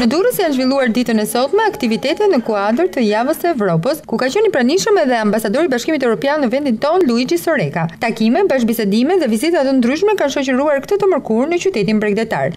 Në Durrës janë zhvilluar ditën e sotme aktivitete në kuadër të Javës së Evropës, ku ka qenë i pranishëm edhe ambasadori i Bashkimit Europian në vendin tonë, Luigi Soreca. Takime, bashkëbisedime dhe vizita të ndryshme kanë shoqëruar këtë të mërkurë në qytetin bregdetar.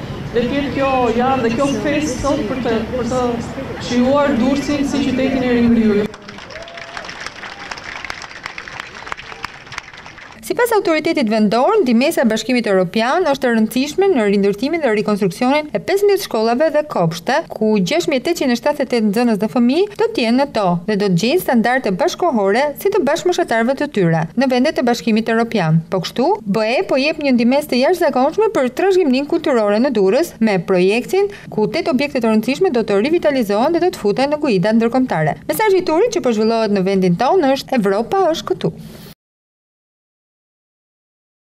Le të jetë kjo javë dhe kjo festë sot për të për të shijuar Durrësin si qytetin e ringritur. Sipas autoritetit vendor, ndihmesa e Bashkimit Europian është e rëndësishme në rindërtimin dhe rikonstruksionin e pesëmbëdhjetë shkollave dhe kopshte, ku gjashtë mijë e tetëqind e shtatëdhjetë e tetë nxënës dhe fëmijë do të jenë në to dhe do të gjejnë standarde bashkëkohore si të bashkëmoshatarëve të tyre në vendet e Bashkimit Europian. Po kështu, BE po jep një ndihmesë të jashtëzakonshme për trashëgiminë kulturore në Durrës me projektin ku tetë objekte të rëndësishme do të rivitalizohen dhe do të futen në guida ndërkombëtare. Mesazhi i turit që po zhvillohet në vendin tonë është Evropa është këtu.